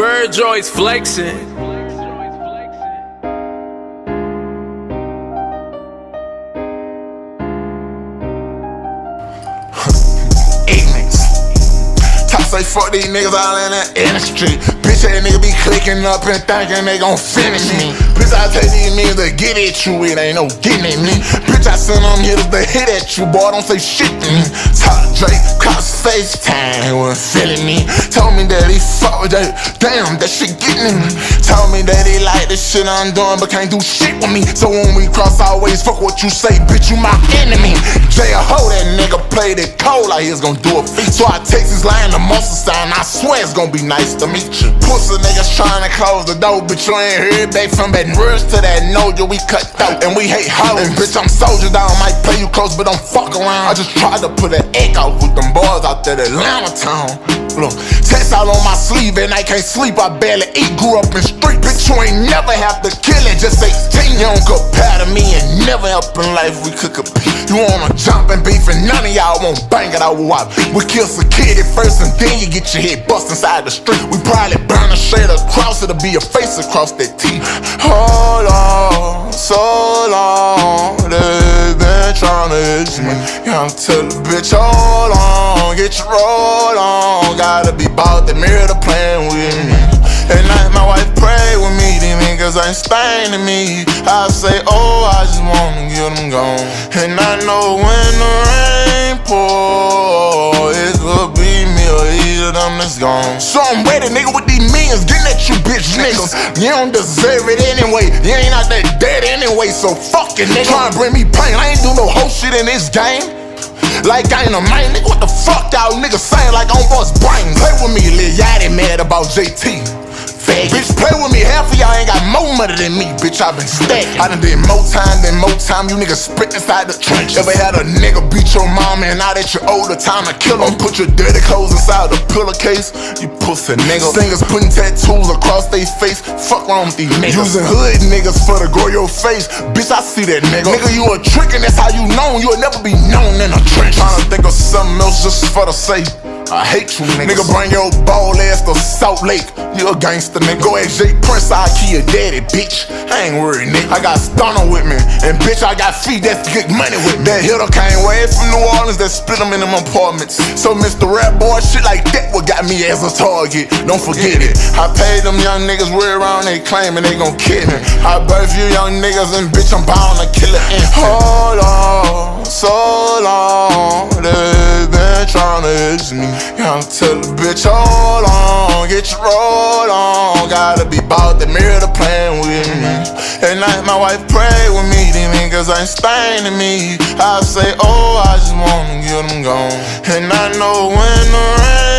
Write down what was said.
bird joints flexing. Top say fuck these niggas all in the industry. Bitch, that nigga be clicking up and thinking they gon' finish me. Bitch, I take these niggas to get at you, it ain't no getting at me. Bitch, I send them hitters to hit at you, boy, don't say shit to me. FaceTime, he wasn't feeling me. Told me that he fuck with that, damn, that shit getting in me. Told me that he like the shit I'm doing, but can't do shit with me. So when we cross, always fuck what you say, bitch, you my enemy. Jay a hoe, that nigga played it cold like he was gonna do a feat. So I text his line, the muscle sign, I swear it's gonna be nice to meet you. Pussy niggas trying to close the door, but you ain't heard back from Baton Rouge to that Noja, we cut out and we hate hollering. Bitch, I'm soldier close, but don't fuck around. I just tried to put an egg out with them boys out there, Atlanta town. Look, text out on my sleeve and I can't sleep, I barely eat. Grew up in street, bitch, you ain't never have to kill it. Just 18, you don't compare to me and never up in life we could compete. You wanna jump and beef and none of y'all won't bang it out beat. We kill security first and then you get your head bust inside the street. We probably burn a shade across, it'll be a face across that T. Hold oh, to me. Yeah, I'm tell the bitch, hold on, get your roll on. Gotta be bout the mirror to playing with me. At night, my wife pray with me, these niggas ain't staining me. I say, oh, I just wanna get them gone. And I know when the rain pour, it could be me or either them that's gone. So I'm ready, nigga, with these millions, getting at you, bitch niggas. You don't deserve it anyway. You ain't out that dead anyway, so fuck it, nigga. Trying to bring me pain, I ain't in this game. Like I ain't a man, nigga. What the fuck y'all niggas saying like on boss brain? Play with me, Lil Yachty mad about JT. Faggot. Bitch, play with me. Half of y'all ain't got more money than me, bitch. I been stacking. I done did more time than more time. You niggas spit inside the trench. Ever had a nigga beat your mama and now that you're older, time to kill him? Put your dirty clothes inside the pillowcase. You pussy nigga. Singers putting tattoos across their face. Fuck wrong with these niggas. Using hood niggas for to grow your face. Bitch, I see that nigga. Nigga, you a trick and that's how you known. You'll never be known in a trench. Trying to think of something else just for the sake. I hate you niggas. Nigga, bring your ball ass to Salt Lake. You a gangster nigga. Go ask J Prince, I key your daddy, bitch. I ain't worried, nigga. I got Stunner with me. And bitch, I got feet that's good money with me. That hitter came way from New Orleans that split them in them apartments. So Mr. Rap Boy, shit like that what got me as a target. Don't forget it. I paid them young niggas way around, they claiming they gon' kill me. I birth you young niggas and bitch, I'm bound to kill an infant. Hold on, tell the bitch, hold on, get your roll on. Gotta be bout the mirror to playing with me. At night, my wife pray with me, these niggas ain't staining me. I say, oh, I just wanna get them gone. And I know when the rain